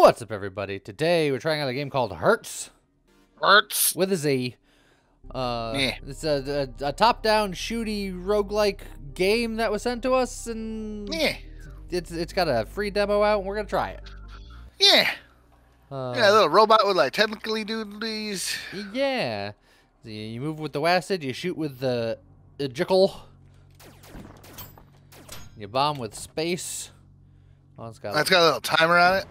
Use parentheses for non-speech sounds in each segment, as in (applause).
What's up, everybody? Today we're trying out a game called Hertz. Hertz with a Z. Uh, Yeah. It's a, a, a top-down shooty roguelike game that was sent to us, and Yeah. it's it's got a free demo out, and we're gonna try it. Yeah. Uh, Yeah, a little robot with like technically doodlies. yeah. So you move with the WASD, you shoot with the uh, jickle, you bomb with space. Oh, it's got That's got a little timer on it.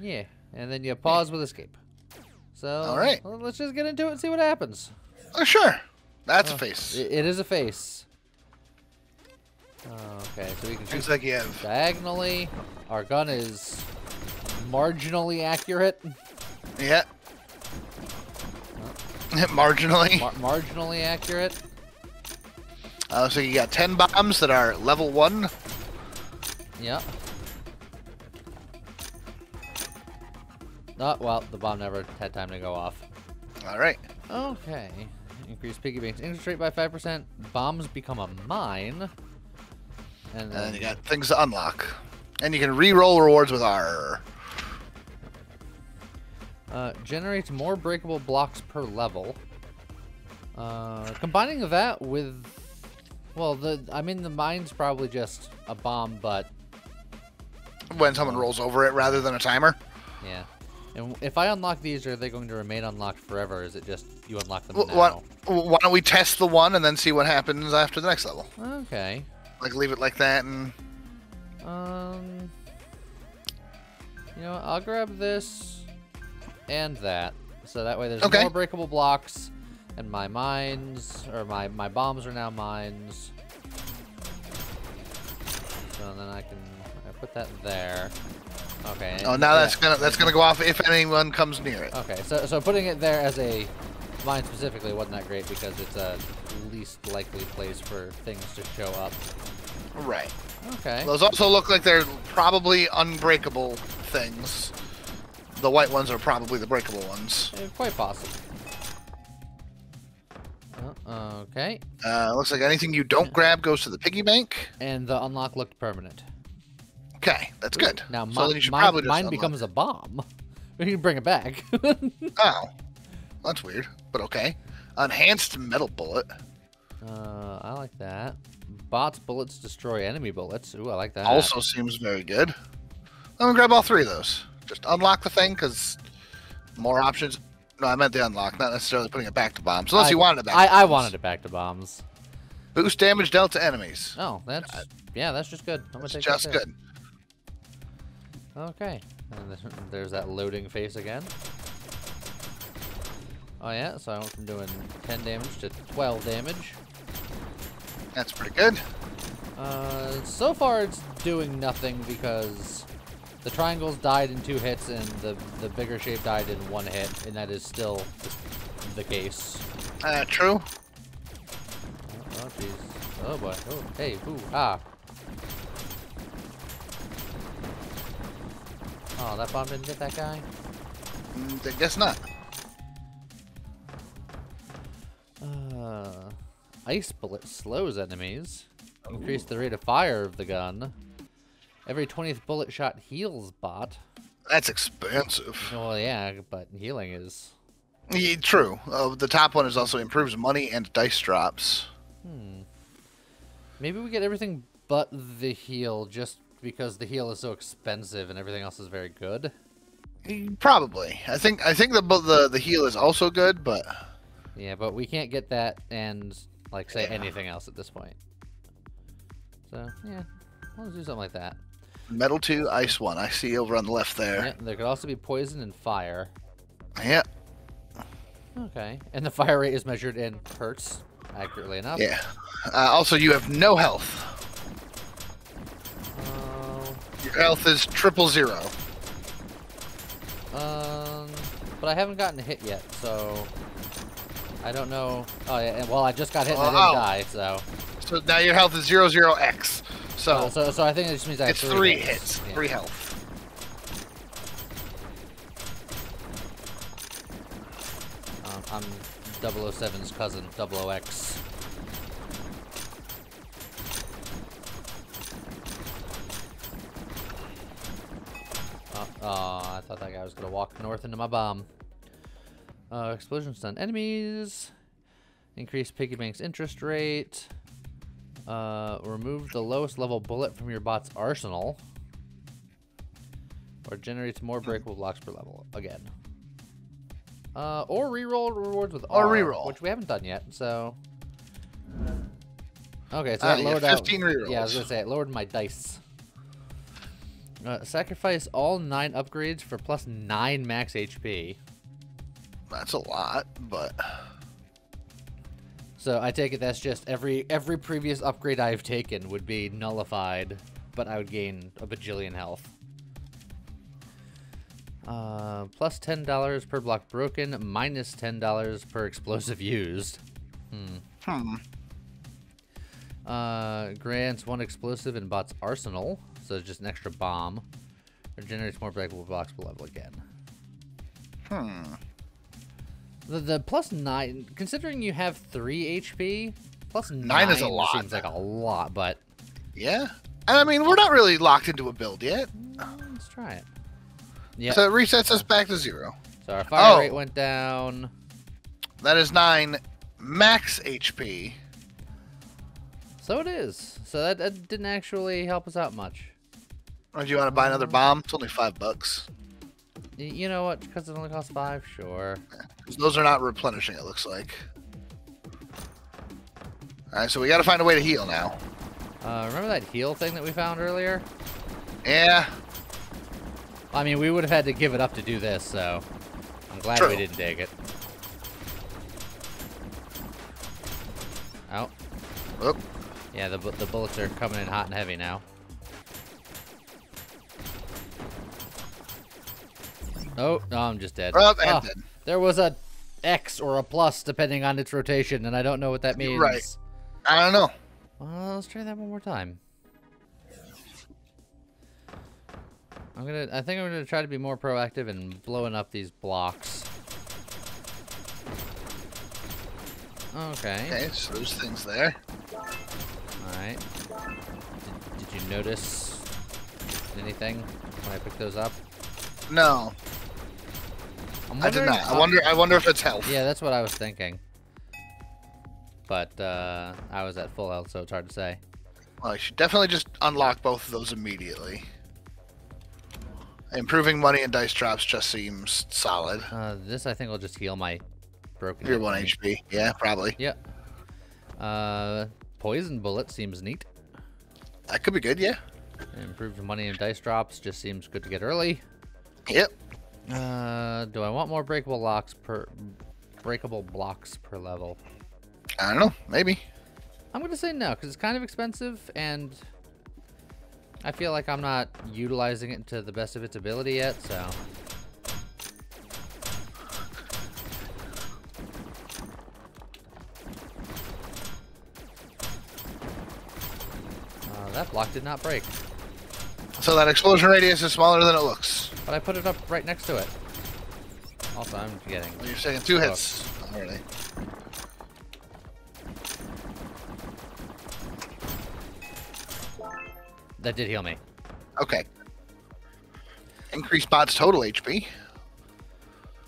Yeah, and then you pause with escape. So, All right. well, let's just get into it and see what happens. Oh, sure. That's Oh, a face. It, it is a face. Okay, so we can shoot like you have. diagonally. Our gun is marginally accurate. Yeah. (laughs) Marginally. Mar marginally accurate. Uh, like you got 10 bombs that are level 1. Yep. Oh, well, the bomb never had time to go off. Alright. Okay. Increase piggy bank's interest rate by 5%. Bombs become a mine. And And then then you got things to unlock. And you can re-roll rewards with R. Uh, generates more breakable blocks per level. Uh, combining that with, well, the I mean the mine's probably just a bomb, but When someone rolls over it rather than a timer. yeah. And if I unlock these, are they going to remain unlocked forever? Is it just you unlock them Wh- now? Why, why don't we test the one and then see what happens after the next level? Okay. Like leave it like that and Um. You know, I'll grab this and that, so that way there's Okay. more breakable blocks, and my mines or my my bombs are now mines. So then I can I put that there. Okay. Oh, now yeah. that's gonna that's gonna go off if anyone comes near it. Okay, so so putting it there as a mine specifically wasn't that great because it's a least likely place for things to show up. Right. Okay. Those also look like they're probably unbreakable things. The white ones are probably the breakable ones. Eh, quite possible. Uh, okay. Uh, looks like anything you don't grab goes to the piggy bank. And the unlock looked permanent. Okay, that's good. Now so you should mine, probably just mine unlock becomes it. a bomb. (laughs) We can bring it back. (laughs) Oh, that's weird, but okay. Enhanced metal bullet. uh, I like that. Bots bullets destroy enemy bullets. Ooh, I like that. Also seems very good. I'm gonna grab all three of those. Just unlock the thing, because more options. No, I meant the unlock, not necessarily putting it back to bombs. Unless I, you wanted it back. I, I wanted it back to bombs. Boost damage dealt to enemies. Oh, that's yeah, that's just good. I'm gonna take just that good. Okay. And (laughs) there's that loading face again. Oh yeah, so I went from doing 10 damage to 12 damage. That's pretty good. Uh, so far it's doing nothing because the triangles died in two hits and the the bigger shape died in one hit, and that is still the case. Uh, true. Oh oh, jeez. Oh boy. Oh hey. Ooh ah. Oh, that bomb didn't get that guy. Mm, I guess not. Uh, ice bullet slows enemies. Increase the rate of fire of the gun. Every 20th bullet shot heals bot. That's expensive. Well, yeah, but healing is. Yeah, true. Uh, the top one is also improves money and dice drops. Hmm. Maybe we get everything but the heal just because the heal is so expensive and everything else is very good. Probably. I think I think the the the heal is also good, but Yeah, but we can't get that and, like, say Yeah. anything else at this point. So, yeah, let's do something like that. metal two, ice one. I see over on the left Yeah, there. there could also be poison and fire. Yeah, Okay. And the fire rate is measured in hertz, accurately enough. yeah. Uh, also, you have no health. Health is triple zero. Um, but I haven't gotten hit yet, so I don't know. Oh yeah, and- well I just got hit and I Oh. didn't die, so So now your health is zero zero x. So uh, so so I think it just means I have it's three, three hits. hits, Yeah. three health. Um, I'm 007's cousin, 00X. Oh, I thought that guy was gonna walk north into my bomb. Uh, explosion stun enemies. Increase piggy bank's interest rate. Uh, remove the lowest level bullet from your bot's arsenal. Or generates more breakable blocks per level again. Uh, or reroll rewards with Or R, reroll. which we haven't done yet. So. Okay, so Ah, that you get lowered out. 15 Yeah, I was gonna say it lowered my dice. Uh, sacrifice all nine upgrades for plus nine max HP. That's a lot, but So I take it that's just every every previous upgrade I've taken would be nullified, but I would gain a bajillion health. Uh, plus ten dollars per block broken, minus ten dollars per explosive (laughs) used. Hmm. hmm. Uh, grants one explosive in bot's arsenal, so it's just an extra bomb. Or generates more breakable blocks per level again. Hmm. The, the plus nine, considering you have three HP, plus nine, Nine is a lot. seems like a lot, but Yeah. And I mean, we're not really locked into a build yet. mm, let's try it. Yeah. So it resets us back to zero. So our fire Oh. rate went down. That is nine max HP. So it is. So that, that didn't actually help us out much. Or do you want to buy another bomb? It's only five bucks. Y- You know what? Because it only costs five, sure. (laughs) 'Cause Those are not replenishing, it looks like. Alright, so we gotta find a way to heal now. Uh, remember that heal thing that we found earlier? Yeah. I mean, we would have had to give it up to do this, so I'm glad we didn't dig it. Oh, Oop. Yeah, the, the bullets are coming in hot and heavy now. Oh, no, I'm just dead. Ah, and dead. there was a X or a plus depending on its rotation, and I don't know what that means. Right. I don't know. Well, let's try that one more time. I'm gonna. I think I'm gonna try to be more proactive in blowing up these blocks. Okay. Okay, so there's things there. All right. Did, did you notice anything when I picked those up? No, I did not. I wonder. I wonder if it's health. Yeah, that's what I was thinking. But uh, I was at full health, so it's hard to say. Well, I should definitely just unlock both of those immediately. Improving money and dice drops just seems solid. Uh, this I think will just heal my broken. You're one. HP. Yeah, probably. Yep. Uh, poison bullet seems neat. That could be good. Yeah. Improved money and dice drops just seems good to get early. Yep. Uh, do I want more breakable locks per breakable blocks per level? I don't know. Maybe. I'm gonna say no because it's kind of expensive and I feel like I'm not utilizing it to the best of its ability yet. So. That block did not break. So that explosion radius is smaller than it looks. But I put it up right next to it. Also, I'm getting. Well, you're saying two hits already. That did heal me. Okay. Increase bot's total HP.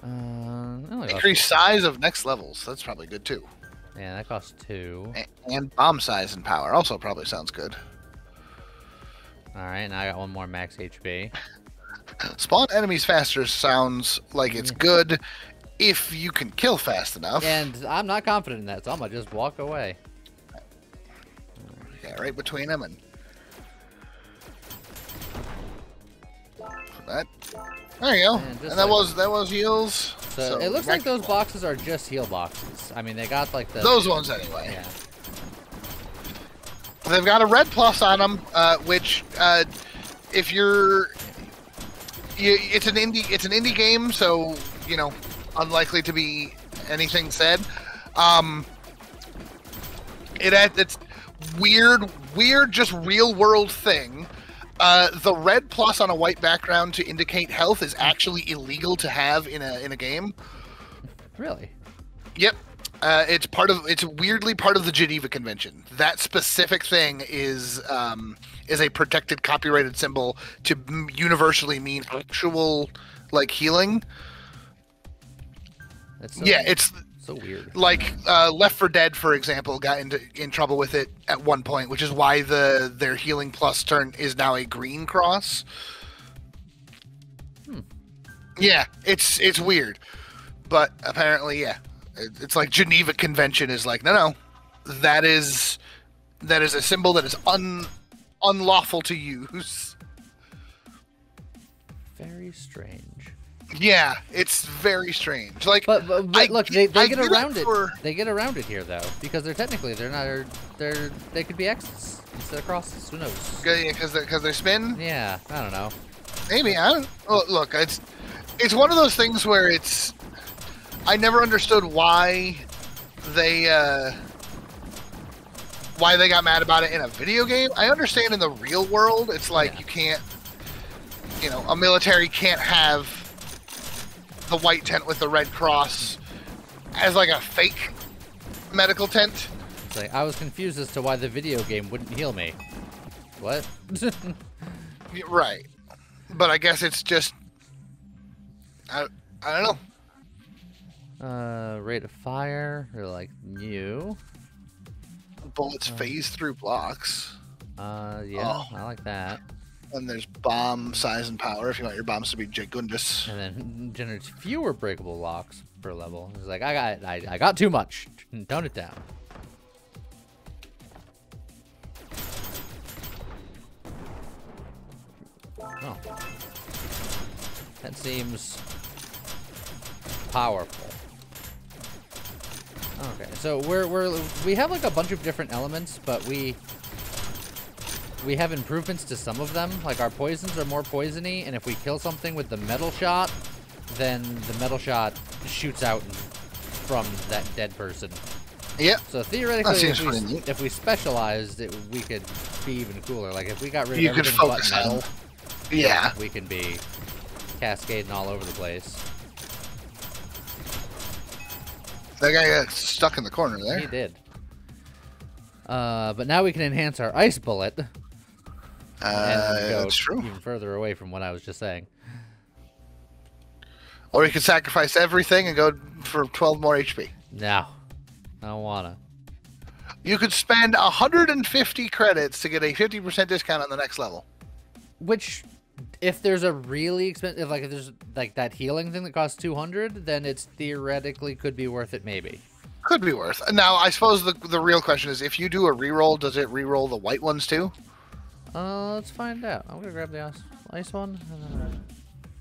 Uh, it Increase size of next levels. That's probably good too. yeah, that costs two. A- And bomb size and power also probably sounds good. All right, now I got one more max HP. Spawn enemies faster sounds like it's good if you can kill fast enough. And I'm not confident in that, so I'm gonna just walk away. Yeah, right between them and that. There you go. And And, that like- was that was heals. So, it looks like those boxes are just heal boxes. I mean, they got like the. those ones anyway. Yeah. They've got a red plus on them, uh, which uh, if you're, you, it's an indie, it's an indie game, so you know, unlikely to be anything said. Um, it it's weird, weird, just real world thing. Uh, the red plus on a white background to indicate health is actually illegal to have in a in a game. Really? Yep. Uh, it's part of. It's weirdly part of the Geneva Convention. That specific thing is um, is a protected copyrighted symbol to m- universally mean actual like healing. So, Yeah, it's so weird. like uh, Left 4 Dead, for example, got into in trouble with it at one point, which is why the their healing plus turn is now a green cross. Hmm. Yeah, it's it's weird, but apparently, yeah, it's like Geneva Convention is like, no, no, that is that is a symbol that is un unlawful to use. Very strange. Yeah, it's very strange. Like, But, but, but I look, they, they get get around it. for- They get around it here though, because they're technically they're not they're they could be X's instead of crosses. Who knows? because they, cause they spin. Yeah, I don't know. Maybe I don't. Well, look, it's it's one of those things where it's. I never understood why they uh, why they got mad about it in a video game. I understand in the real world, it's like Yeah. you can't, you know, a military can't have the white tent with the red cross as like a fake medical tent. It's like I was confused as to why the video game wouldn't heal me. What? (laughs) Right. But I guess it's just. I, I don't know. Uh, rate of fire or like new. Bullets Uh. phase through blocks. Uh, yeah, Oh. I like that. And there's bomb size and power if you want your bombs to be gigundous. And then generates fewer breakable locks per level. It's like I got I, I got too much. Tone it down. Oh. That seems powerful. Okay, so we're we're we have like a bunch of different elements, but we we have improvements to some of them. Like our poisons are more poisony, and if we kill something with the metal shot, then the metal shot shoots out from that dead person. Yep. So theoretically, if we, if we specialized, it, we could be even cooler. Like if we got rid of You everything but metal, Yeah. we can be cascading all over the place. That guy got stuck in the corner there. He did. Uh, but now we can enhance our ice bullet Uh, and go that's true. even further away from what I was just saying. Or you could sacrifice everything and go for 12 more HP. No, I don't wanna. You could spend 150 credits to get a 50% discount on the next level. Which, if there's a really expensive, like if there's like that healing thing that costs 200, then it's theoretically could be worth it, maybe. Could be worth. Now, I suppose the, the real question is if you do a reroll, does it reroll the white ones too? Uh, let's find out. I'm gonna grab the ice, ice one. and then-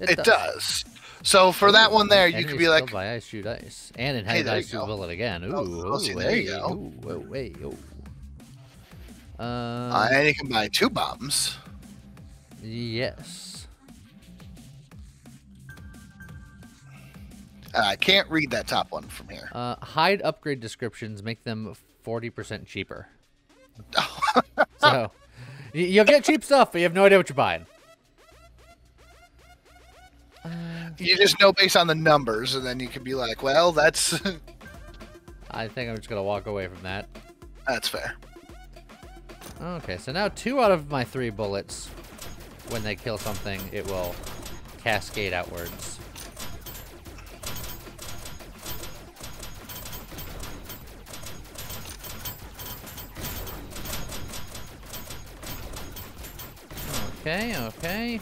It, does. So for that one there, you could be like, by ice shoot ice, and Hey, enhance there you ice shoot bullet again. Ooh, Oh, oh, see, there you go. Ooh, whoa, hey, oh. Uh, uh, and you can buy two bombs. yes. Uh, I can't read that top one from here. Uh, hide upgrade descriptions make them 40% cheaper. (laughs) so, you'll get cheap stuff, but you have no idea what you're buying. Uh, You just know based on the numbers, and then you can be like, well, that's (laughs) I think I'm just gonna walk away from that. that's fair. Okay, so now two out of my three bullets, when they kill something, it will cascade outwards. Okay, okay.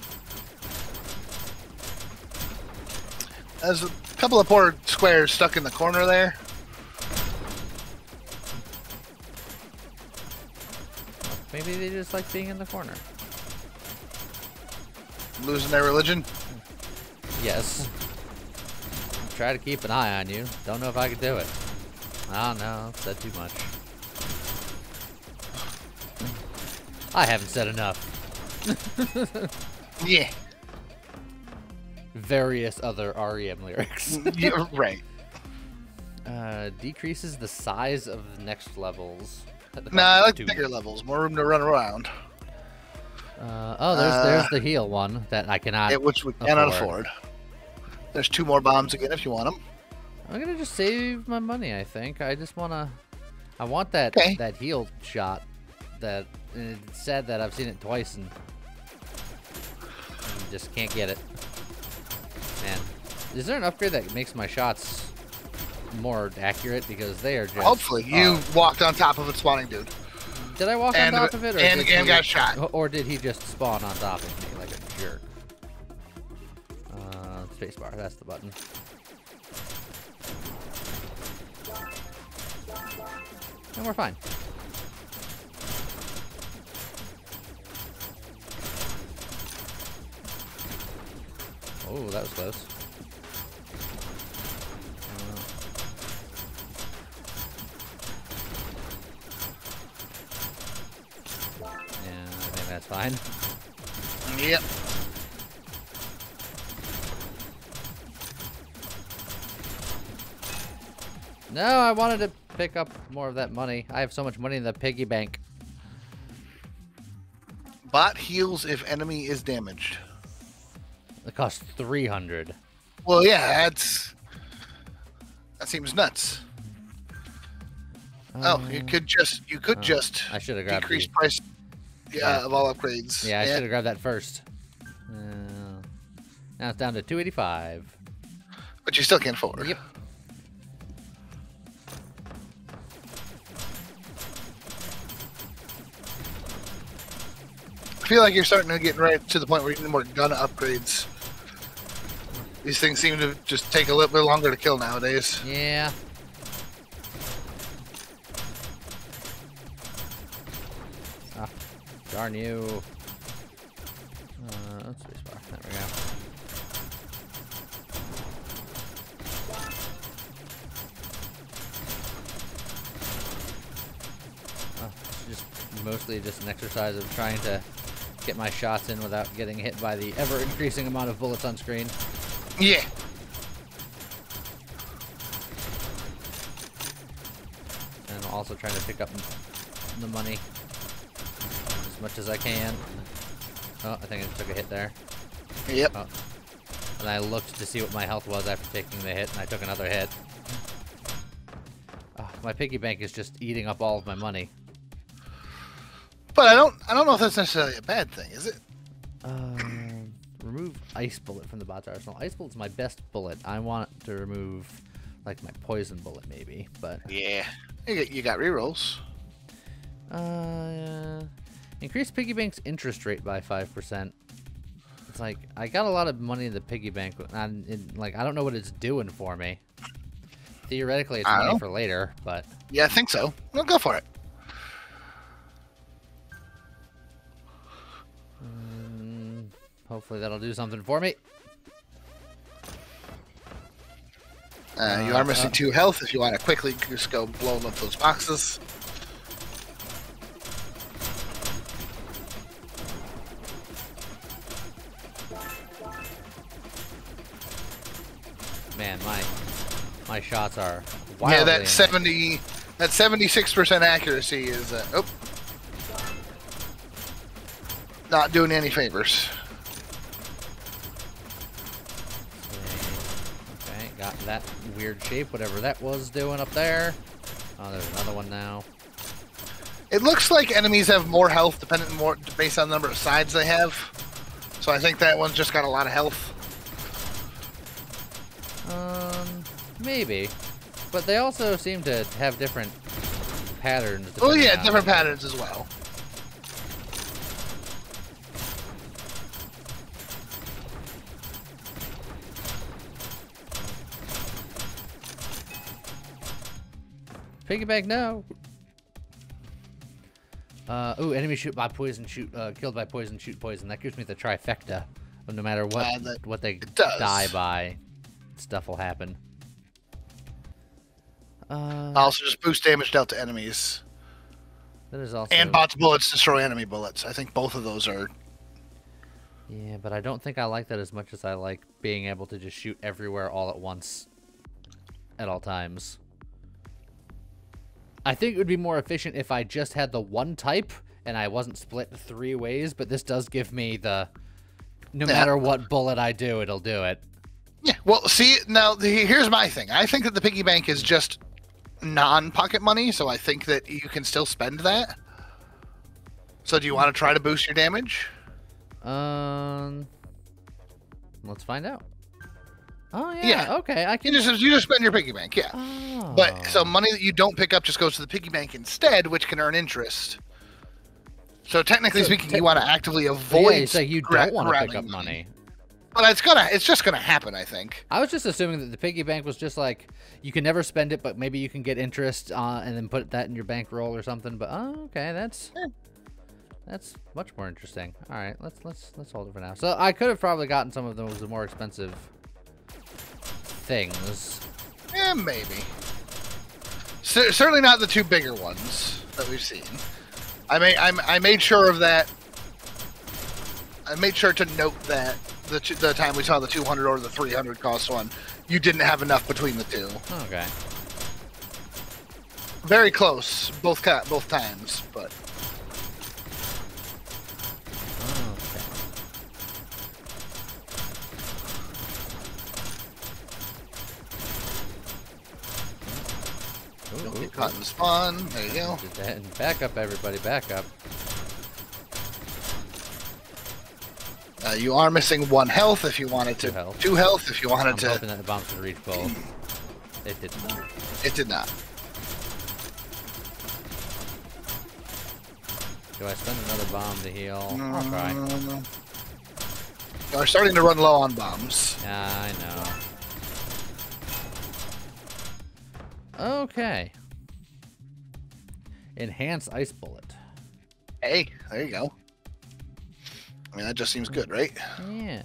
There's a couple of poor squares stuck in the corner there. Maybe they just like being in the corner. Losing their religion. Yes. Try to keep an eye on you. Don't know if I could do it. I don't know. said too much. I haven't said enough. (laughs) Yeah. Various other REM lyrics. (laughs) You're right. uh, decreases the size of the next levels. Nah, I like two. bigger levels, more room to run around. Uh, oh, there's Uh, there's the heal one that I cannot. It, which we cannot afford. afford. There's two more bombs again if you want them. I'm gonna just save my money. I think I just wanna. I want that Okay. that heal shot. That it's sad that I've seen it twice and just can't get it. Man, is there an upgrade that makes my shots more accurate because they are just. Hopefully, you uh, walked on top of a spawning dude. did I walk and- on top of it, or and- did and he- got shot. Or did he just spawn on top of me like a jerk? Uh, spacebar. That's the button. And we're fine. Oh, that was close. Uh, yeah, I think that's fine. Yep. No, I wanted to pick up more of that money. I have so much money in the piggy bank. Bot heals if enemy is damaged. Costs 300. Well, yeah, that's that seems nuts. oh, you Uh, could just you could oh, just I should have grabbed the- price. Yeah, Yeah. of all upgrades. Yeah, I should have grabbed that first. Uh, now it's down to 285. but you still can't forward. Yep. I feel like you're starting to get right to the point where you need more gun upgrades. These things seem to just take a little bit longer to kill nowadays. Yeah. Ah, darn you. Uh, let's. There we go. Oh, mostly just an exercise of trying to get my shots in without getting hit by the ever increasing amount of bullets on screen. Yeah. and also trying to pick up the money as much as I can. Oh, I think I took a hit there. Yep. Oh. And I looked to see what my health was after taking the hit, and I took another hit. Oh, my piggy bank is just eating up all of my money. But I don't I don't know if that's necessarily a bad thing, is it? Ice bullet from the bot's arsenal. Ice bullet's my best bullet. I want to remove, like, my poison bullet, maybe, but... Yeah. You got, you got rerolls. Uh, increase piggy bank's interest rate by five percent. It's like I got a lot of money in the piggy bank, I'm like I don't know what it's doing for me. Theoretically, it's I money know. for later, but Yeah, I think so. Well, go for it. Hopefully that'll do something for me. Uh, you Uh, are missing uh. two health if you want to quickly just go blowing up those boxes. Man, my my shots are yeah, that inaccurate. seventy, that seventy-six percent accuracy is uh, oh, not doing any favors. Okay, got that weird shape, whatever that was doing up there. Oh, there's another one now. It looks like enemies have more health, depending more based on the number of sides they have. So I think that one's just got a lot of health. Um, maybe. But they also seem to have different patterns. Oh yeah, different patterns as well. Piggyback, no. Uh, ooh, enemy shoot by poison, shoot, uh, killed by poison, shoot poison. That gives me the trifecta. No matter what, Uh, that- what they die by, stuff will happen. Uh, Also, just boost damage dealt to enemies, that is also. and bots bullets destroy enemy bullets. I think both of those are. Yeah, but I don't think I like that as much as I like being able to just shoot everywhere all at once, at all times. I think it would be more efficient if I just had the one type and I wasn't split three ways, but this does give me the no matter what bullet I do, it'll do it. Yeah. Well, see now the, here's my thing. I think that the piggy bank is just non-pocket money, so I think that you can still spend that. So do you want to try to boost your damage? Um, let's find out. Oh yeah. Yeah. Okay, I You can. just you just spend your piggy bank, yeah. Oh. But so money that you don't pick up just goes to the piggy bank instead, which can earn interest. So technically So speaking, te- you want to actively avoid. it's like you don't want to pick up money. but it's gonna it's just gonna happen. I think. I was just assuming that the piggy bank was just like you can never spend it, but maybe you can get interest uh, and then put that in your bankroll or something. But oh, okay, that's Yeah. that's much more interesting. All right, let's let's let's hold it for now. So I could have probably gotten some of those more expensive things. Yeah, maybe. C- certainly not the two bigger ones that we've seen. I made I, I made sure of that. I made sure to note that the the time we saw the 200 or the 300 cost one, you didn't have enough between the two. Okay. Very close, both both times, but Okay. Ooh, don't ooh, get caught in the spawn. There you go. that- Back up, everybody. Back up. Uh, you are missing one health if you wanted to. Two health. Two health if you wanted I'm to. hoping that the bombs would reach both. It did not. It did not. Do I spend another bomb to heal? I'll try. Mm. We're starting to run low on bombs. Yeah, I know. Okay. Enhance ice bullet. Hey, there you go. I mean, that just seems good, right? Yeah.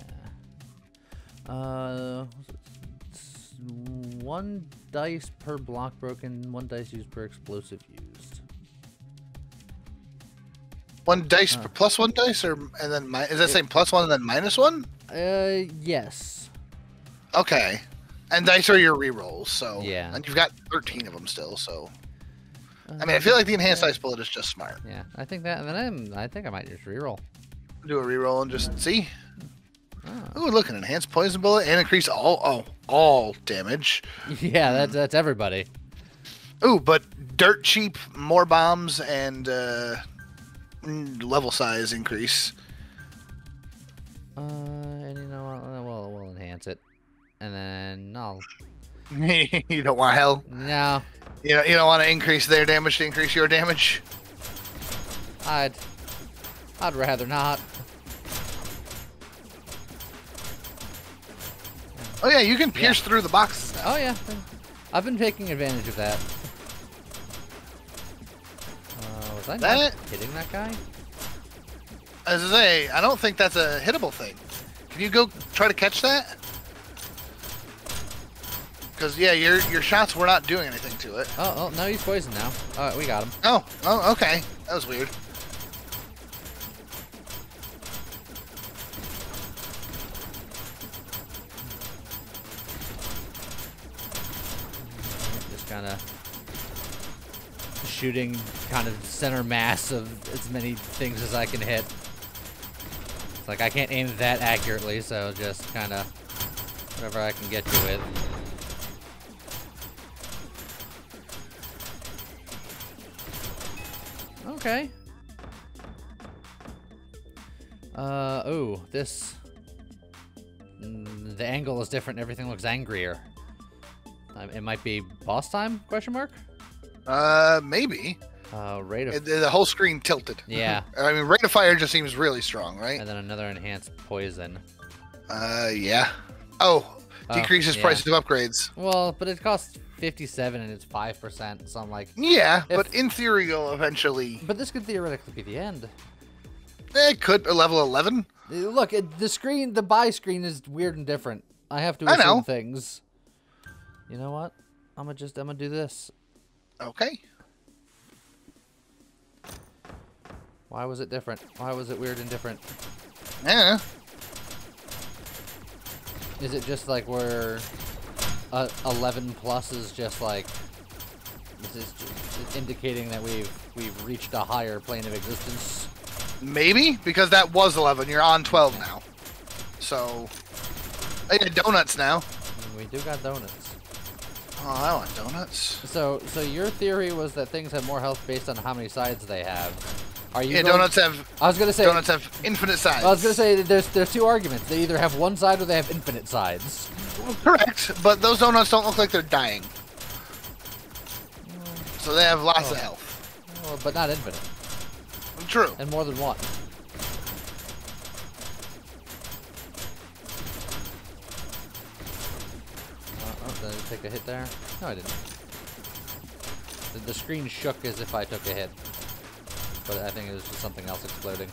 Uh, one dice per block broken, one dice used per explosive used. One dice Huh. plus one dice, or and then is that saying plus one and then minus one? Uh, yes. Okay. And dice are your rerolls, so Yeah. And you've got thirteen of them still, so I mean, I feel like the enhanced ice bullet is just smart. Yeah, I think that, and then I'm, I think I might just reroll. Do a reroll and just see. Oh. Ooh, look, an enhanced poison bullet and increase all oh all damage. (laughs) Yeah, that's that's everybody. Ooh, but dirt cheap, more bombs and uh, level size increase. Uh, and you know what? uh, We'll we'll enhance it, and then I'll (laughs) you don't want hell. no. You know, you don't want to increase their damage to increase your damage. I'd I'd rather not. Oh yeah, you can pierce through the boxes. Oh yeah, I've been taking advantage of that. Uh, was I not That- hitting that guy? As I say, I don't think that's a hittable thing. Can you go try to catch that? Because yeah, your your shots were not doing anything to it. Oh, oh, no, he's poisoned now. All right, we got him. Oh, oh, okay, that was weird. Just kind of shooting kind of center mass of as many things as I can hit. It's like I can't aim that accurately, so just kind of whatever I can get you with. Okay. Uh, oh, this... mm, The angle is different. Everything looks angrier. Um, it might be boss time? Question mark. Uh, maybe Uh, rate of It- the whole screen tilted. yeah, (laughs) I mean, rate of fire just seems really strong, right? and then another enhanced poison. Uh, yeah. Oh, Oh, decreases yeah. prices of upgrades. Well, but it costs fifty-seven and it's five percent. So I'm like, Yeah, If- but in theory, you'll eventually. but this could theoretically be the end. It could a level eleven. Uh, Look, the screen, the buy screen is weird and different. I have to I assume know. things. You know what? I'm gonna just, I'm gonna do this. Okay. Why was it different? Why was it weird and different? Yeah. Is it just like where uh, 11 plus is just like this is just indicating that we've we've reached a higher plane of existence? Maybe because that was eleven. You're on twelve now. So, I got donuts now. We do got donuts. Oh, I want donuts. So, so your theory was that things have more health based on how many sides they have. Are you? Yeah, going- donuts have I was gonna say. donuts have infinite sides. I was gonna say there's there's two arguments. They either have one side or they have infinite sides. Correct, but those donuts don't look like they're dying. So they have lots of Oh. health. Well, but not infinite, True. and more than one. Uh, oh, did I take a hit there? No, I didn't. The, the screen shook as if I took a hit, but I think it was just something else exploding.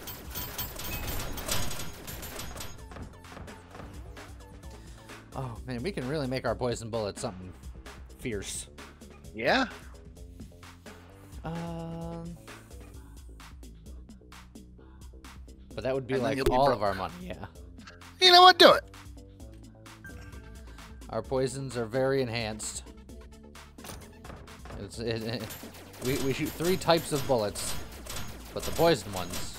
Oh man, we can really make our poison bullets something fierce. Yeah. Um, but that would be And like be all of our money. Yeah, You know what? Do it. our poisons are very enhanced. It's it, it- we we shoot three types of bullets, but the poison ones,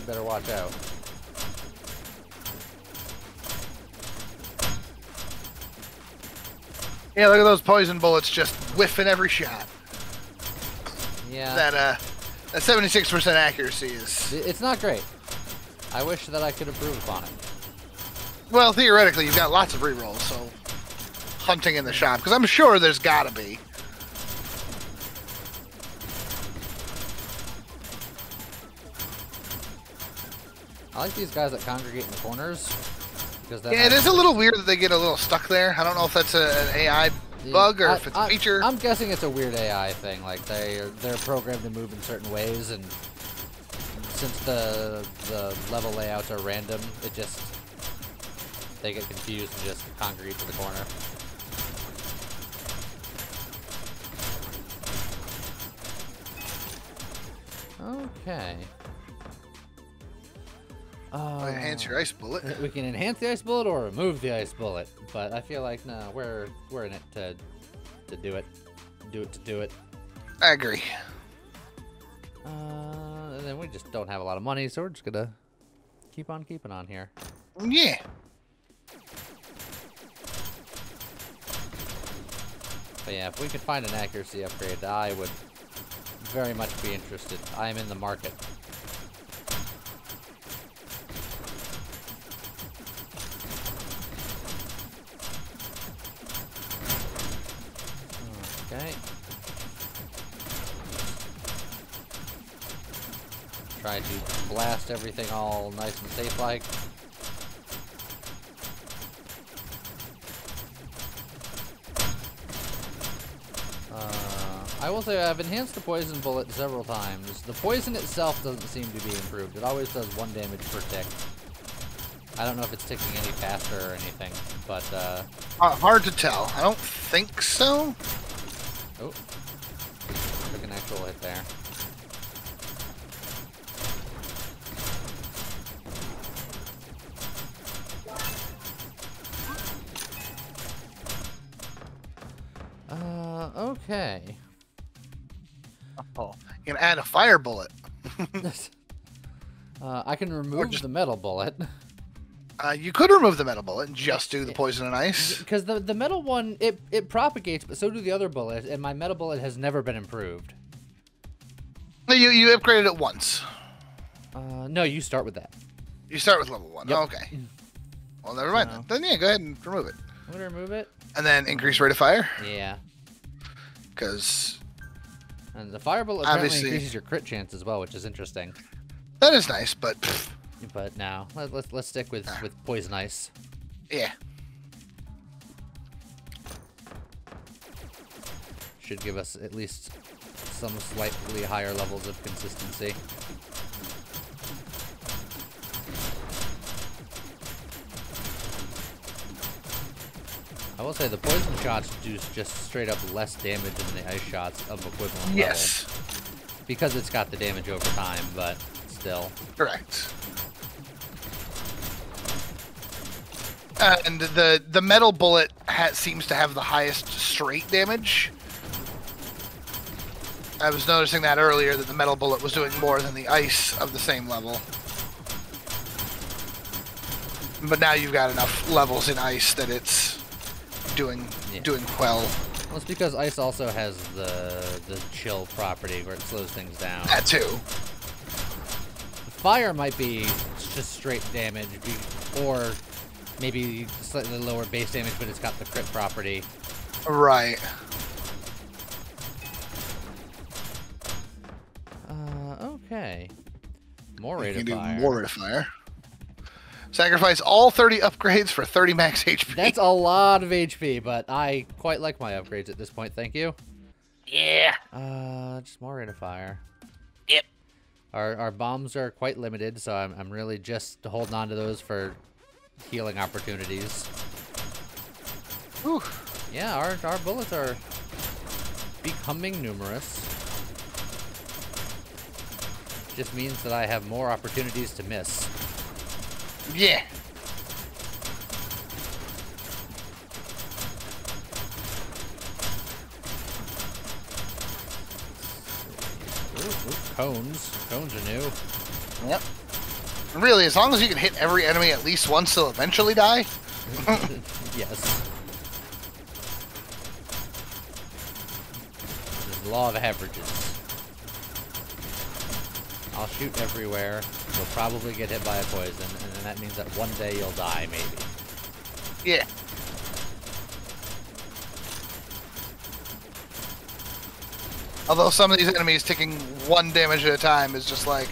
you better watch out. Yeah, look at those poison bullets just whiffing every shot. Yeah, That uh, that 76% accuracy is. It's not great. I wish that I could improve upon it. well, theoretically, you've got lots of rerolls, so hunting in the shop because I'm sure there's gotta be. I like these guys that congregate in the corners because Yeah, it is a little weird that they get a little stuck there. I don't know if that's a, an AI bug or I- if it's a I- feature. I'm guessing it's a weird AI thing. Like they they're programmed to move in certain ways, and since the the level layouts are random, it just they get confused and just congregate to the corner. Okay. Uh, Enhance your ice bullet. (laughs) we can enhance the ice bullet or remove the ice bullet, but I feel like no, we're we're in it to to do it, do it to do it. I agree. Uh, and then we just don't have a lot of money, so we're just gonna keep on keeping on here. Yeah. But yeah, if we could find an accuracy upgrade, I would very much be interested. I am in the market. Try to blast everything all nice and safe like. Uh, I will say I've enhanced the poison bullet several times. The poison itself doesn't seem to be improved. It always does one damage per tick. I don't know if it's ticking any faster or anything, but uh, Uh, hard to tell. I don't think so. oh, took an actual hit there. Okay. Oh, you can add a fire bullet. (laughs) uh, I can remove just- the metal bullet. Uh, you could remove the metal bullet and just do the poison and ice. Because the the metal one it it propagates, but so do the other bullets, and my metal bullet has never been improved. You you upgraded it once. Uh, no, you start with that. You start with level one. Yep. Okay. Well, never mind. So- Then yeah, go ahead and remove it, I'm gonna remove it. and then increase rate of fire Yeah, because and the fireball apparently Obviously- increases your crit chance as well, which is interesting. that is nice. But pff, But now let, let's let's stick with with poison ice. yeah, Should give us at least some slightly higher levels of consistency. Will say the poison shots do just straight up less damage than the ice shots of equivalent yes, level. Because it's got the damage over time, but still. correct. Uh, and the the metal bullet ha- seems to have the highest straight damage. I was noticing that earlier that the metal bullet was doing more than the ice of the same level. but now you've got enough levels in ice that it's doing Yeah. doing well. Well, it's because ice also has the the chill property where it slows things down. That too. Fire might be just straight damage, be- or maybe slightly lower base damage, but it's got the crit property. Right. Uh, okay. More rate of fire. more rate of fire. Sacrifice all 30 upgrades for 30 max (laughs) HP. That's a lot of HP, but I quite like my upgrades at this point. Thank you. yeah. Uh, just more rate of fire. Yep. Our our bombs are quite limited, so I'm I'm really just holding on to those for healing opportunities. Whew. Yeah, our our bullets are becoming numerous. Just means that I have more opportunities to miss. Yeah. Ooh, ooh, cones. Cones are new. Yep. Really, as long as you can hit every enemy at least once, they'll eventually die. (laughs) yes. There's the law of averages. I'll shoot everywhere. You'll probably get hit by a poison, and then that means that one day you'll die, maybe. Yeah. Although some of these enemies taking one damage at a time is just like,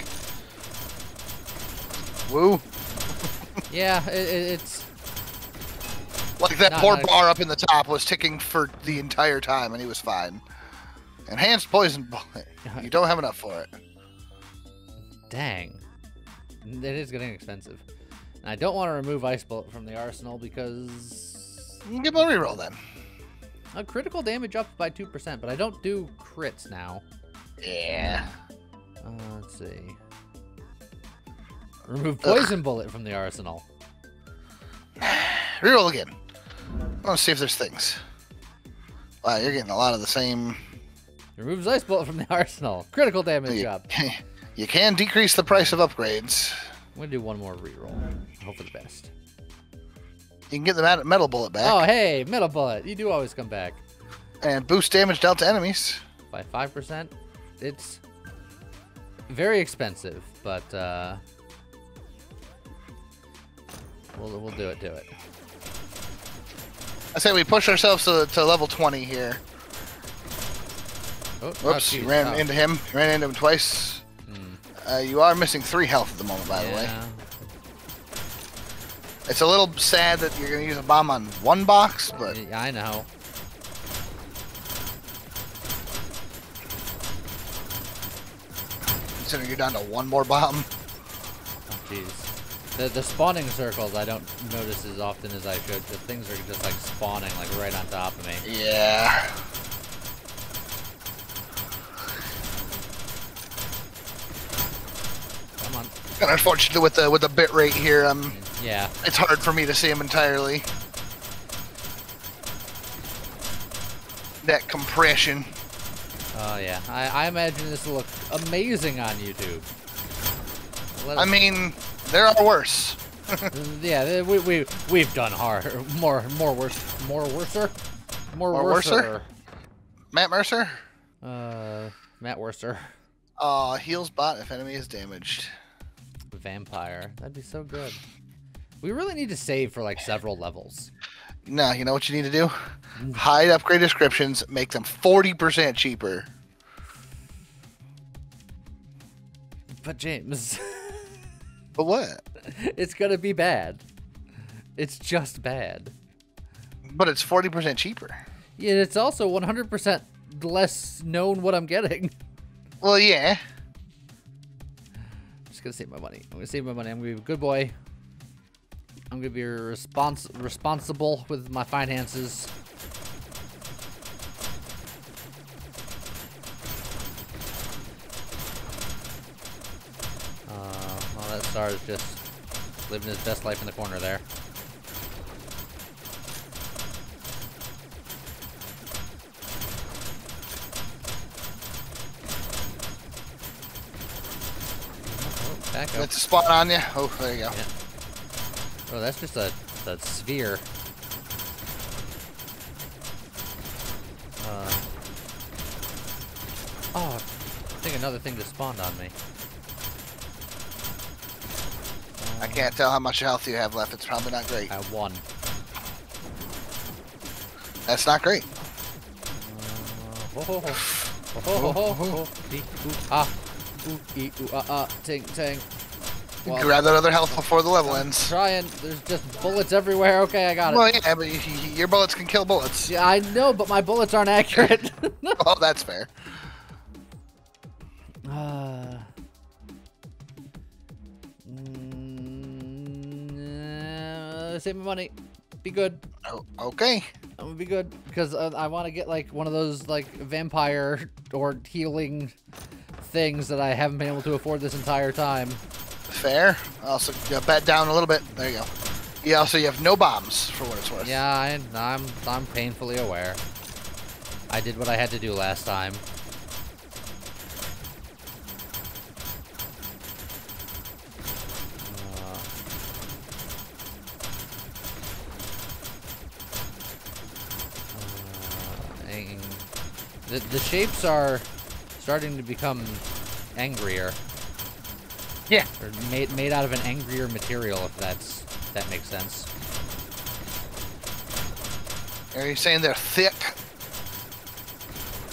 woo. (laughs) Yeah, it, it, it's Like that Not- poor not- bar up in the top was ticking for the entire time, and he was fine. Enhanced poison bullet. (laughs) You don't have enough for it. dang. It is getting expensive. And I don't want to remove Ice Bullet from the arsenal because give a reroll then. a critical damage up by 2%, but I don't do crits now. Yeah. Uh, let's see. Remove poison bullet from the arsenal. (sighs) Reroll again. I want to see if there's things. Wow, you're getting a lot of the same. Removes ice bullet from the (laughs) arsenal. Critical damage You, up. (laughs) you can decrease the price of upgrades. I'm gonna do one more reroll. Hope for the best. You can get the metal bullet back Oh hey, metal bullet. You do always come back. and boost damage dealt to enemies. By five percent. It's very expensive, but uh we'll we'll do it, do it. I say we push ourselves to, to level 20 here. Oh, oh, Whoops, geez. ran Oh, into him. Ran into him twice. Uh, you are missing three health at the moment, by the way. It's a little sad that you're going to use a bomb on one box, but Yeah, I know. considering you're down to one more bomb. Oh, jeez. The, the spawning circles I don't notice as often as I should. The things are just like spawning like right on top of me. Yeah. Come on. And unfortunately, with the with the bit rate here, um, Yeah. it's hard for me to see him entirely. That compression. Oh yeah. I, I imagine this will look amazing on YouTube. Let I mean, there are worse. (laughs) yeah, we we we've done hard, more more worse, more worser, more, More worser. worser? Matt Mercer. Uh, Matt Worcer, Uh, heals bot if enemy is damaged. Vampire. That'd be so good. We really need to save for like several levels. No, you know what you need to do? Mm. Hide upgrade descriptions, make them 40% cheaper. But James, But what? (laughs) it's gonna be bad. It's just bad. But it's 40% cheaper. Yeah, it's also 100% less known what I'm getting. Well, yeah. Just gonna save my money. I'm gonna save my money. I'm gonna be a good boy. I'm gonna be respons- responsible with my finances. Uh, well, that star is just living his best life in the corner there. Oh, back up. That's a spot on you. Oh, there you go. Yeah. Oh, that's just a, a sphere. Uh, oh, I think another thing just spawned on me. I can't tell how much health you have left. It's probably not great. At one. That's not great. Uh, ho, ho, ho. Ho, ho, ho, ho, ho. Ee, ooh, ah. Ooh, ee, ooh, ah, ah. Ting, ting. Well, Grab that other health before the level I'm ends. trying. There's just bullets everywhere. Okay, I got it. Well, yeah, but your bullets can kill bullets. Yeah, I know, but my bullets aren't accurate. (laughs) (laughs) Oh, that's fair. Uh, mm, uh, save my money. Be good. Oh, okay. I'm gonna be good because uh, I want to get like one of those like vampire or healing things that I haven't been able to afford this entire time. Fair. Also, bet down a little bit. There you go. Yeah, also you have no bombs for what it's worth. Yeah, I, I'm I'm painfully aware. I did what I had to do last time. Uh, uh, the the shapes are starting to become angrier. Yeah. Or made made out of an angrier material, if that's if that makes sense. Are you saying they're thick?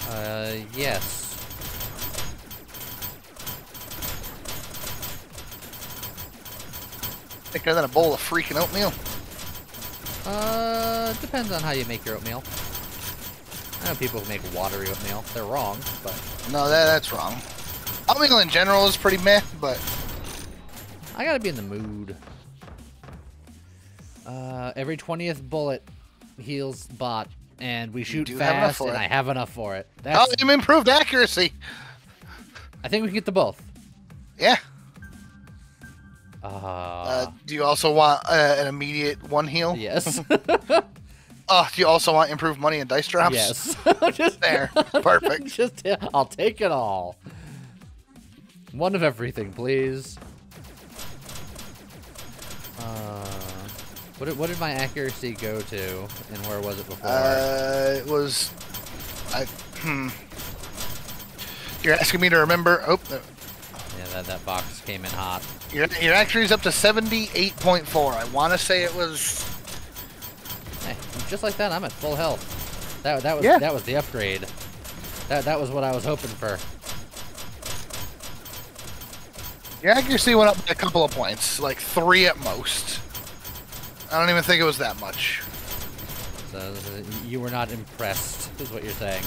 Uh, yes. Thicker than a bowl of freaking oatmeal? Uh, depends on how you make your oatmeal. I know people who make watery oatmeal. They're wrong, but No, that, that's wrong. Oatmeal in general is pretty meh, but I gotta be in the mood. Uh, every 20th bullet heals bot, and we shoot do have enough fast, and it. I have enough for it. That's, oh, you improved accuracy. I think we can get the both. Yeah. Uh, Uh, do you also want uh, an immediate one heal? yes. (laughs) (laughs) Oh, do you also want improved money and dice drops? yes. (laughs) Just There. (laughs) Perfect. Just, I'll take it all. One of everything, please. Uh, what did, what did my accuracy go to, and where was it before? Uh, it was. I. Hmm. You're asking me to remember. Oh, yeah, that, that box came in hot. your, your accuracy is up to 78.4. I want to say it was. Just like that, I'm at full health. That that was Yeah. that was the upgrade. That that was what I was hoping for. Your accuracy went up by a couple of points, like three at most. I don't even think it was that much. So you were not impressed, is what you're saying.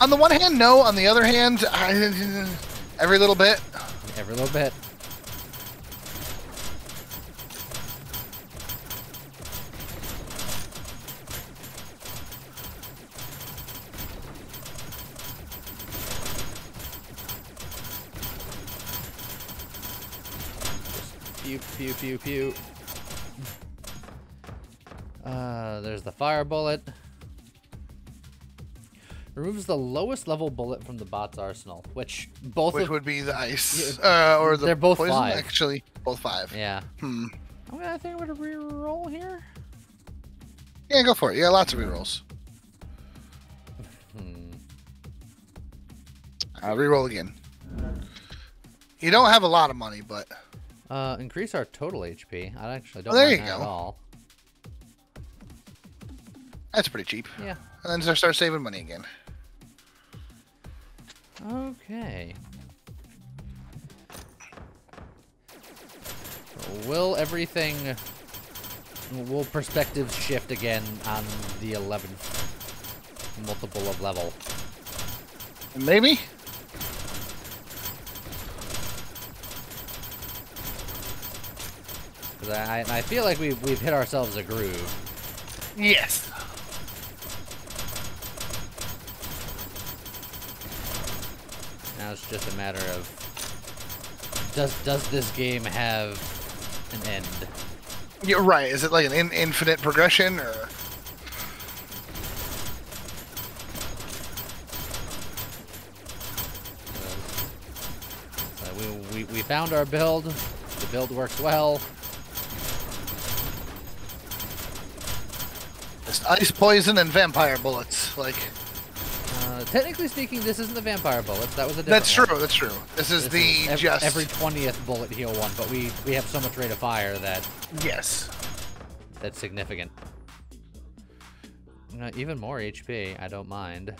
On the one hand, no. On the other hand, I, (laughs) every little bit. Every little bit. Pew pew pew pew. Uh, there's the fire bullet. Removes the lowest level bullet from the bot's arsenal, which both Which of would be the ice, (laughs) uh, or the They're both poison. five. Actually, both five. yeah. Hmm. I'm gonna I think I'm gonna re-roll here. Yeah, go for it. Got lots of rerolls. Hmm. Uh, reroll again. You don't have a lot of money, but Uh, increase our total HP. I actually don't Oh, there you go. at all. that's pretty cheap. Yeah. And then start saving money again. Okay. Will everything... Will perspectives shift again on the 11th multiple of level? Maybe. Because I, I I feel like we've, we've hit ourselves a groove. Yes. Now it's just a matter of... Does, does this game have an end? You're right. Is it like an in- infinite progression, or So we, we, we found our build. The build works well. Ice, ice poison, and vampire bullets. Like Uh, technically speaking, this isn't the vampire bullets. That was a different that's one. true. That's true. This is This the is ev- just every twentieth bullet heal one, but we we have so much rate of fire that yes. that's significant. Uh, even more HP, I don't mind.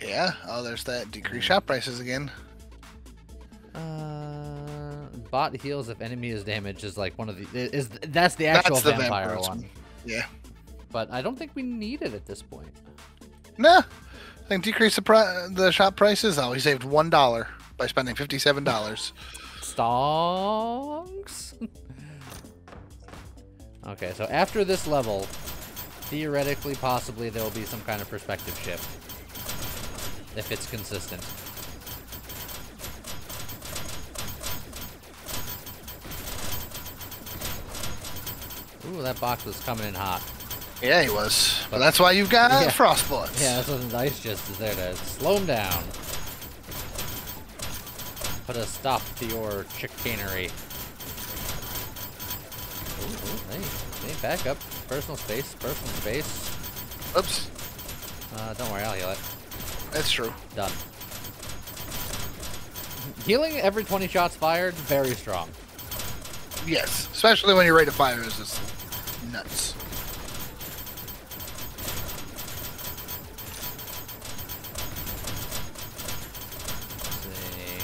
Yeah. Oh, there's that decrease shop prices again. Uh, bot heals if enemy is damaged is like one of the is that's the actual That's the vampire vampires. one. Yeah. But I don't think we need it at this point. Nah. I think decrease the pri- the shop prices. Oh, he saved one dollar by spending fifty-seven dollars. Stonks. okay, so after this level, theoretically, possibly there will be some kind of perspective shift if it's consistent. Ooh, that box was coming in hot. Yeah, he was. But But- that's why you've got (laughs) Yeah. frost bullets. Yeah, that's what the ice just is there to slow him down. Put a stop to your chicanery. Ooh, ooh, hey, hey, back up. Personal space, personal space. Oops. Uh, don't worry, I'll heal it. That's true. Done. Healing every 20 shots fired, very strong. Yes, especially when your rate of fire is just nuts. Let's see.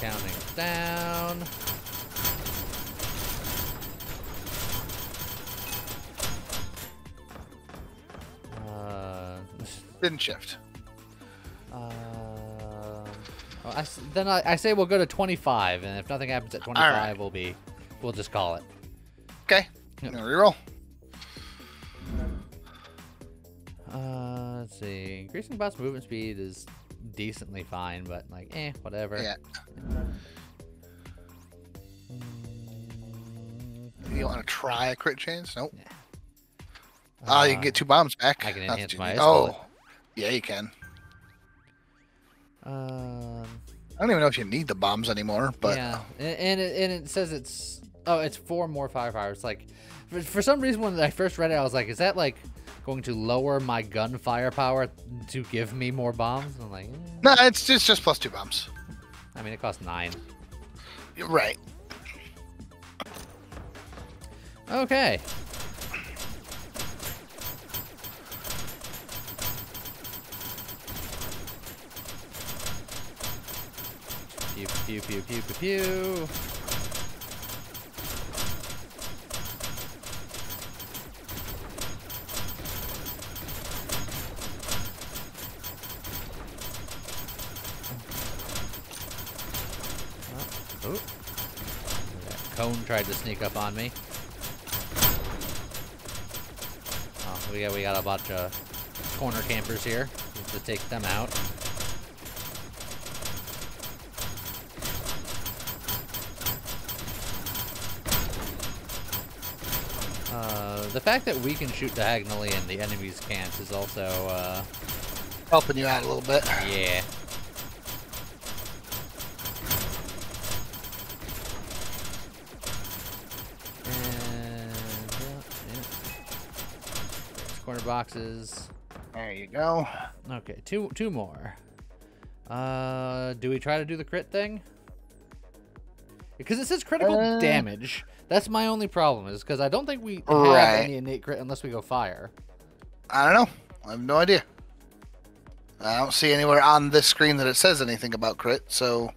Counting down. Uh, Didn't shift. uh, I then I, I say we'll go to 25, and if nothing happens at 25, we'll be, we'll just call it. Okay. Yep. Now reroll. Uh, let's see. Increasing bot's movement speed is decently fine, but like, eh, whatever. Yeah. You want to try a crit chance? Nope. uh, Ah, you can get two bombs back. I can enhance two- my Oh, bullet. yeah, you can. Um, I don't even know if you need the bombs anymore, but yeah, and, and, it, and it says it's oh, it's four more firepower. It's like for, for some reason when I first read it, I was like, is that like going to lower my gun firepower to give me more bombs? I'm like, eh. no, it's just just plus two bombs. I mean, it costs nine. You're right. Okay. Pew pew pew pew pew pew. Oh. cone tried to sneak up on me. Oh, we got we got a bunch of corner campers here. Let's take them out. Uh, the fact that we can shoot diagonally and the enemies can't is also, uh, Helping you out a little bit. yeah. Boxes. There you go. Okay, two two more. Uh, do we try to do the crit thing? Because it says critical Uh. damage. That's my only problem is because I don't think we have any innate crit unless we go fire. I don't know. I have no idea. I don't see anywhere on this screen that it says anything about crit, so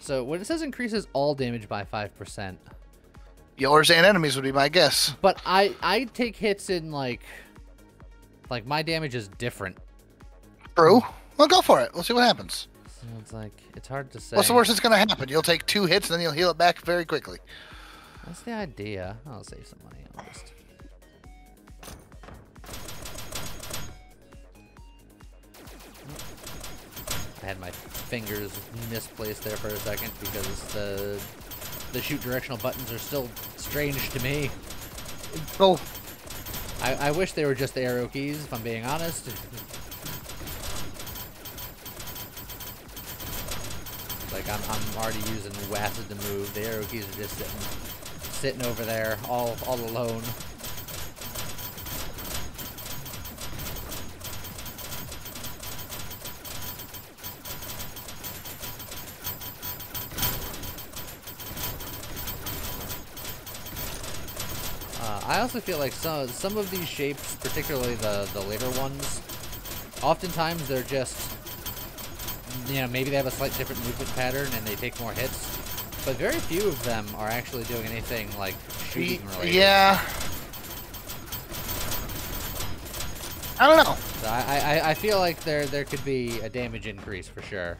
So when it says increases all damage by five percent, yours and enemies would be my guess. but I I take hits in like like my damage is different. True. Well, go for it. We'll see what happens. So it's like it's hard to say. What's the worst that's going to happen? You'll take two hits and then you'll heal it back very quickly. That's the idea. I'll save some money. I'll just. I had my fingers misplaced there for a second because the the shoot directional buttons are still strange to me. Oh, I, I wish they were just the arrow keys, if I'm being honest. Like I'm, I'm already using WASD to move. The arrow keys are just sitting sitting over there all all alone. Uh, I also feel like some some of these shapes, particularly the the later ones, oftentimes they're just you know maybe they have a slight different movement pattern and they take more hits, but very few of them are actually doing anything like shooting related. Yeah. I don't know. So I, I I feel like there there could be a damage increase for sure.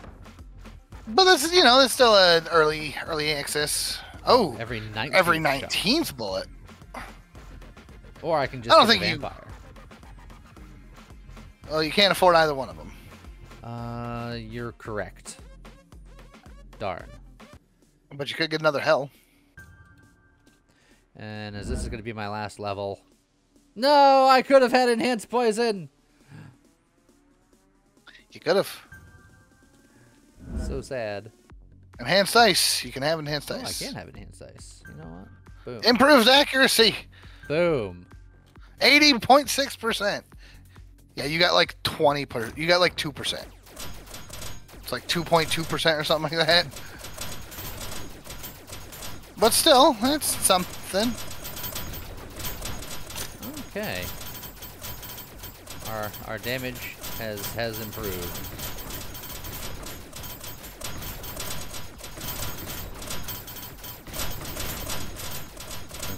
But this is, you know, it's still an early early access. Oh, Every 19th every 19th bullet. Or I can just I don't think you- vampire. Well, you can't afford either one of them. Uh, you're correct. Darn. But you could get another hell. And as this is going to be my last level. No, I could have had enhanced poison. You could have. So sad. Enhanced dice. You can have enhanced Oh, I can have enhanced dice. You know what? Boom. Improved accuracy. Boom. 80.6%. Yeah, you got like 20 per. You got like 2%. It's like 2.2% or something like that. But still, that's something. Okay. Our our damage has has improved.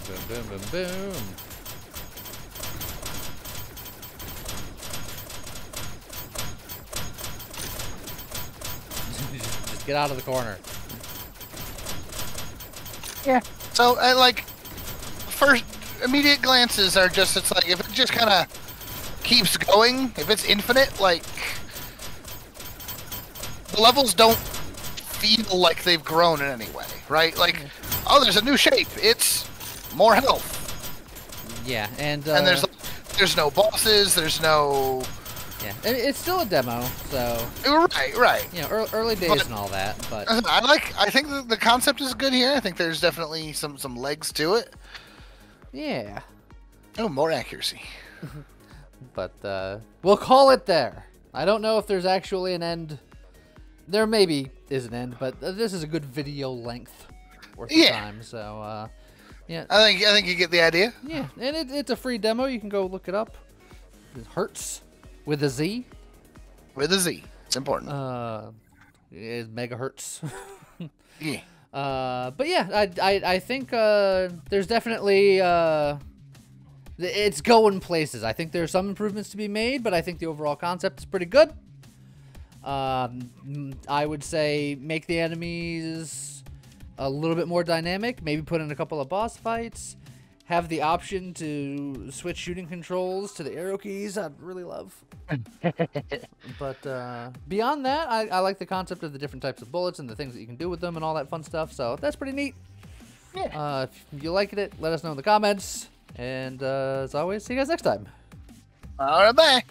Boom, boom, boom, boom, boom. Just get out of the corner. Yeah. So, uh, like, first immediate glances are just, it's like, if it just kind of keeps going, if it's infinite, like, the levels don't feel like they've grown in any way, right? Like, oh, there's a new shape. It's more health. Yeah, and uh, and there's there's no bosses, there's no. Yeah, it's still a demo, so Right, right. you know, ear early days But- and all that, but (laughs) I like. I think the, the concept is good here. I think there's definitely some some legs to it. yeah. Oh, more accuracy. (laughs) But uh, we'll call it there. I don't know if there's actually an end. There maybe is an end, but this is a good video length worth Yeah. of time. So uh, yeah, I think I think you get the idea. yeah, and it, it's a free demo. You can go look it up. It Hertz with a Z. With a Z. It's important. Uh, is megahertz. (laughs) yeah. Uh, but yeah, I, I, I think uh, there's definitely uh, it's going places. I think there's some improvements to be made, but I think the overall concept is pretty good. Um, I would say make the enemies a little bit more dynamic. Maybe put in a couple of boss fights. Have the option to switch shooting controls to the arrow keys. I'd really love. (laughs) but uh, beyond that, I, I like the concept of the different types of bullets and the things that you can do with them and all that fun stuff. So that's pretty neat. Yeah. Uh, if you liked it, let us know in the comments. And uh, as always, see you guys next time. All right, bye.